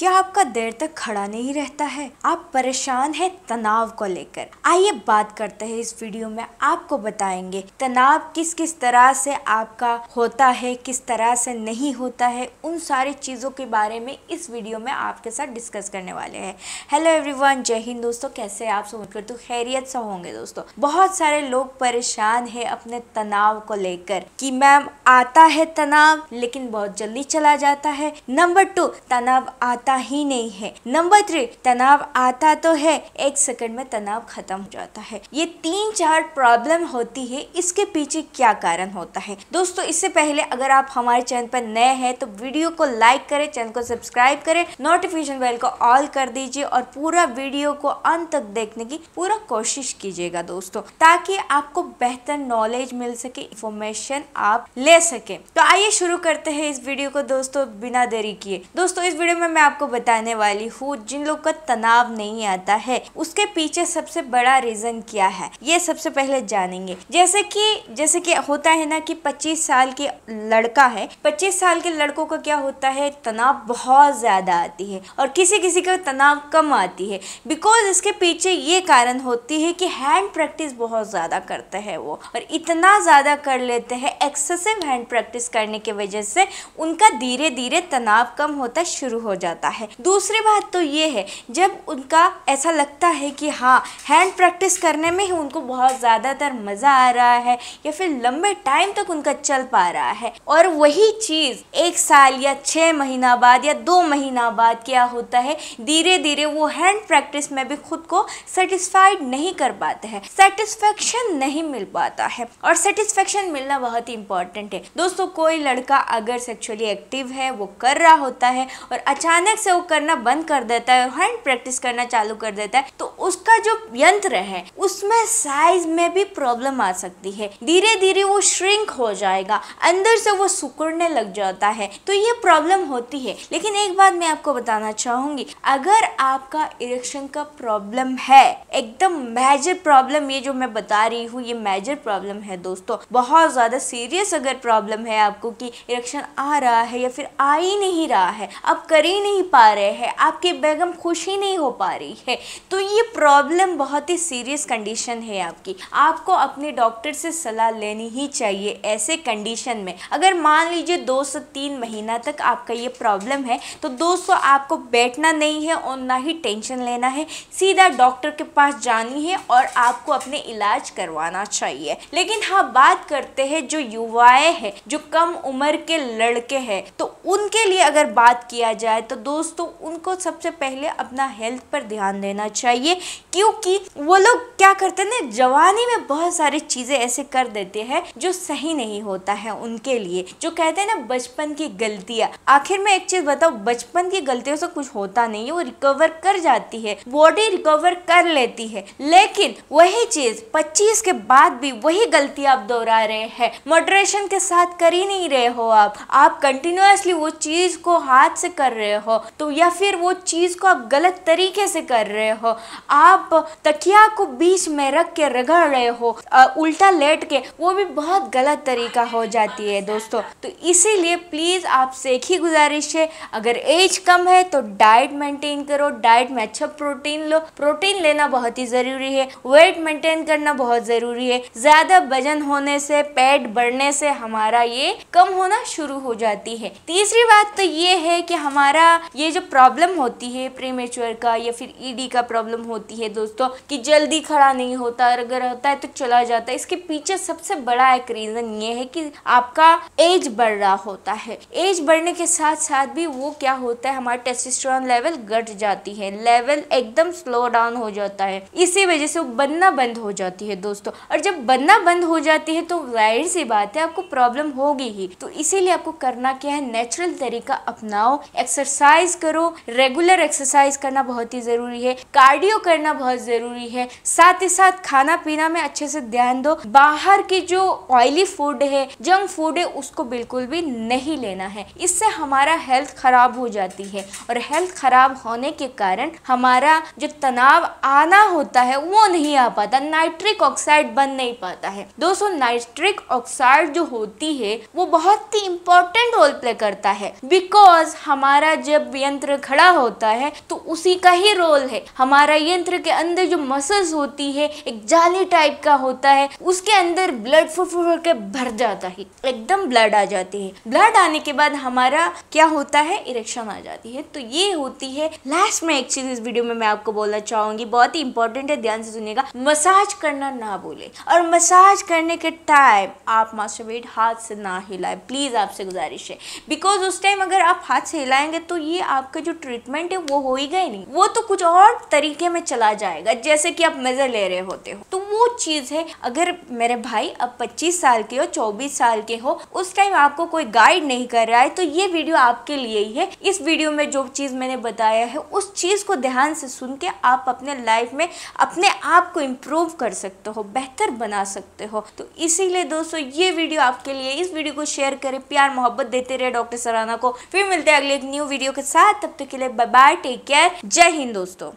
क्या आपका देर तक खड़ा नहीं रहता है? आप परेशान है तनाव को लेकर। आइए बात करते हैं इस वीडियो में। आपको बताएँगे, तनाव किस किस तरह से आपका होता है, किस तरह से नहीं होता है, उन सारी चीज़ों के बारे में इस वीडियो में आपके साथ डिस्कस करने वाले हैं। हेलो एवरीवन, जय हिंद दोस्तों। कैसे आप समझ कर तो खैरियत से होंगे दोस्तों। बहुत सारे लोग परेशान है अपने तनाव को लेकर कि मैम आता है तनाव, लेकिन बहुत जल्दी चला जाता है। नंबर टू, तनाव आता आता ही नहीं है। नंबर थ्री तनाव आता तो है। एक सेकंड में तनाव खत्म हो जाता है। ये तीन चार प्रॉब्लम होती है। इसके पीछे क्या कारण होता है? दोस्तों, इससे पहले अगर आप हमारे चैनल पर नए हैं तो वीडियो को लाइक करें, चैनल को सब्सक्राइब करें नोटिफिकेशन बेल को ऑल कर दीजिए और पूरा वीडियो को अंत तक देखने की पूरा कोशिश कीजिएगा दोस्तों, ताकि आपको बेहतर नॉलेज मिल सके इंफॉर्मेशन आप ले सके। तो आइए शुरू करते हैं इस वीडियो को दोस्तों, बिना देरी किए। दोस्तों, इस वीडियो में मैं आपको आपको बताने वाली हूँ, जिन लोग का तनाव नहीं आता है, उसके पीछे सबसे बड़ा रीज़न क्या है? ये सबसे पहले जानेंगे। जैसे कि जैसे कि होता है ना कि 25 साल के लड़का है 25 साल के लड़कों का क्या होता है? तनाव बहुत ज़्यादा आती है और किसी किसी का तनाव कम आती है। बिकॉज़ इसके पीछे ये कारण होती है कि हैंड प्रैक्टिस बहुत ज़्यादा करते हैं वो और इतना ज़्यादा कर लेते हैं एक्सेसिव हैंड प्रैक्टिस करने की वजह से उनका धीरे धीरे तनाव कम होता शुरू हो जाता है। दूसरी बात तो ये है, जब उनका ऐसा लगता है कि हाँ हैंड प्रैक्टिस करने में ही उनको बहुत ज़्यादातर मज़ा आ रहा है या फिर लंबे टाइम तक उनका चल पा रहा है। और वही चीज़ एक साल या छः महीना बाद या दो महीना बाद क्या होता है धीरे धीरे वो हैंड प्रैक्टिस में भी खुद को सेटिस्फाइड नहीं कर पाते हैं। सेटिस्फेक्शन नहीं मिल पाता है। और सेटिस्फेक्शन मिलना बहुत ही इंपॉर्टेंट है। दोस्तों, कोई लड़का अगर सेक्सुअली एक्टिव है, वो कर रहा होता है और अचानक से वो करना बंद कर देता है और हैंड प्रैक्टिस करना चालू कर देता है तो उसका जो यंत्र है, उसमें साइज़ में भी प्रॉब्लम आ सकती है। धीरे धीरे वो श्रिंक हो जाएगा, अंदर से वो सुकुड़ने लग जाता है तो ये प्रॉब्लम होती है। लेकिन एक बात मैं आपको बताना चाहूँगी, अगर आपका इरेक्शन का प्रॉब्लम है, एकदम मेजर प्रॉब्लम ये जो मैं बता रही हूँ, ये मेजर प्रॉब्लम है दोस्तों। बहुत ज़्यादा सीरियस अगर प्रॉब्लम है आपको कि इरेक्शन आ रहा है या फिर आ ही नहीं रहा है, आप कर ही नहीं पा रहे हैं, आपकी बेगम खुश ही नहीं हो पा रही है। तो ये प्रॉब्लम बहुत ही सीरियस कंडीशन है आपकी। आपको अपने डॉक्टर से सलाह लेनी ही चाहिए ऐसे कंडीशन में। अगर मान लीजिए दो से तीन महीना तक आपका ये प्रॉब्लम है तो दोस्तों आपको बैठना नहीं है और ना ही टेंशन लेना है। सीधा डॉक्टर के पास जानी है और आपको अपने इलाज करवाना चाहिए। लेकिन हाँ बात करते हैं जो युवाएँ हैं, जो कम उम्र के लड़के हैं तो उनके लिए अगर बात किया जाए तो दोस्तों, उनको सबसे पहले अपना हेल्थ पर ध्यान देना चाहिए, क्योंकि वो लोग क्या करते हैं जवानी में बहुत सारी चीज़ें ऐसे कर देते हैं जो सही नहीं होता है उनके लिए, जो कहते हैं ना, बचपन की गलतियाँ। आखिर में एक चीज़ बताओ, बचपन की गलतियों से कुछ होता नहीं है वो रिकवर कर जाती है बॉडी रिकवर कर लेती है। लेकिन वही चीज़, पच्चीस के बाद भी वही गलती आप दोहरा रहे हैं। मॉडरेशन के साथ कर ही नहीं रहे हो आप। आप कंटिन्यूसली वो चीज़ को हाथ से कर रहे हो। तो या फिर वो चीज़ को आप गलत तरीके से कर रहे हो, आप तकिया को बीच में रख के रगड़ रहे हो उल्टा लेट के, वो भी बहुत गलत तरीका हो जाती है दोस्तों। तो इसीलिए प्लीज़ आपसे एक ही गुजारिश है, अगर एज कम है तो डाइट मेंटेन करो, डाइट में अच्छा प्रोटीन लो। प्रोटीन लेना बहुत ही ज़रूरी है, वेट मेंटेन करना बहुत ज़रूरी है। ज़्यादा वज़न होने से, पेट बढ़ने से हमारा ये कम होना शुरू हो जाती है। तीसरी बात तो ये है कि हमारा ये जो प्रॉब्लम होती है प्रीमेच्योर का या फिर ईडी e का प्रॉब्लम होती है दोस्तों, कि जल्दी खड़ा नहीं होता, अगर होता है तो चला जाता है। इसके पीछे सबसे बड़ा एक रीज़न ये है कि आपका एज बढ़ रहा होता है। एज बढ़ने के साथ साथ भी वो क्या होता है, हमारा टेस्टोस्टेरोन लेवल घट जाती है। लेवल एकदम स्लो डाउन हो जाता है। इसी वजह से वो बनना बंद हो जाती है दोस्तों। और जब बनना बंद हो जाती है तो ज़ाहिर सी बात है, आपको प्रॉब्लम होगी ही। तो इसीलिए आपको करना क्या है नेचुरल तरीका अपनाओ एक्सरसाइज करो. रेगुलर एक्सरसाइज करना बहुत ही ज़रूरी है. कार्डियो करना बहुत ज़रूरी है. साथ ही साथ खाना पीना में अच्छे से ध्यान दो. बाहर की जो ऑयली फ़ूड है जंक फ़ूड है, उसको बिल्कुल भी नहीं लेना है. इससे हमारा हेल्थ खराब हो जाती है और हेल्थ खराब होने के कारण हमारा जो तनाव आना होता है, वो नहीं आ पाता. नाइट्रिक ऑक्साइड बन नहीं पाता है. दोस्तों नाइट्रिक ऑक्साइड जो होती है, वो बहुत ही इंपॉर्टेंट रोल प्ले करता है. बिकॉज़ हमारा जब यंत्र खड़ा होता है तो उसी का ही रोल है। हमारा यंत्र के अंदर जो मसल्स होती है, एक जाली टाइप का होता है, उसके अंदर ब्लड फुर के भर जाता है, एकदम ब्लड आ जाती है। ब्लड आने के बाद हमारा क्या होता है? इरेक्शन आ जाती है। तो ये होती है। लास्ट में एक चीज़ इस वीडियो में मैं आपको बोलना चाहूँगी, बहुत ही इंपॉर्टेंट है, ध्यान से सुनिएगा। मसाज करना ना बोले और मसाज करने के टाइम आप मास्टरबेट हाथ से ना हिलाए। प्लीज़ आपसे गुजारिश है। बिकॉज़ उस टाइम अगर आप हाथ से हिलाएँगे तो ये आपका जो ट्रीटमेंट है, वो हो ही गए नहीं। वो तो कुछ और तरीके में चला जाएगा, जैसे कि आप मज़े ले रहे होते हो। तो वो चीज़ है, अगर मेरे भाई अब 25 साल के हो 24 साल के हो, उस टाइम आपको कोई गाइड नहीं कर रहा है तो ये वीडियो आपके लिए ही है। इस वीडियो में जो चीज़ मैंने बताया है, उस चीज़ को ध्यान से सुन के आप अपने लाइफ में अपने आप को इम्प्रूव कर सकते हो, बेहतर बना सकते हो। तो इसीलिए दोस्तों, ये वीडियो आपके लिए इस वीडियो को शेयर करें, प्यार मोहब्बत देते रहे डॉक्टर सराना को। फिर मिलते हैं अगले एक न्यू वीडियो के साथ तब तक के लिए बाय बाय टेक केयर जय हिंद दोस्तों।